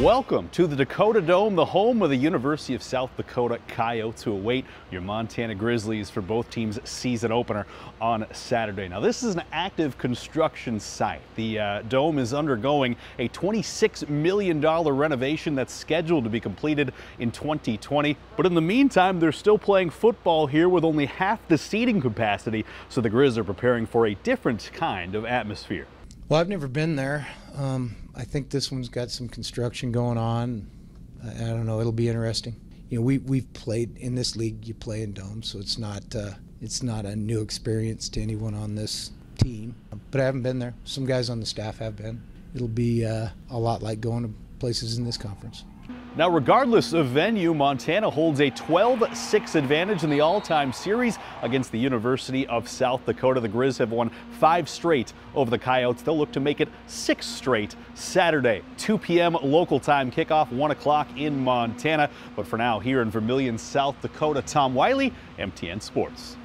Welcome to the Dakota Dome, the home of the University of South Dakota Coyotes who await your Montana Grizzlies for both teams' season opener on Saturday. Now, this is an active construction site. The uh, dome is undergoing a $26 million renovation that's scheduled to be completed in 2020. But in the meantime, they're still playing football here with only half the seating capacity, so the Griz are preparing for a different kind of atmosphere. Well, I've never been there. Um, I think this one's got some construction going on. I, I, don't know. It'll be interesting. You know, we we've played in this league. You play in domes, so it's not uh, it's not a new experience to anyone on this team. But I haven't been there. Some guys on the staff have been. It'll be uh, a lot like going to places in this conference. Now, regardless of venue, Montana holds a 12-6 advantage in the all-time series against the University of South Dakota. The Griz have won five straight over the Coyotes. They'll look to make it six straight Saturday, 2 p.m. local time kickoff, 1 o'clock in Montana. But for now, here in Vermillion, South Dakota, Tom Wiley, MTN Sports.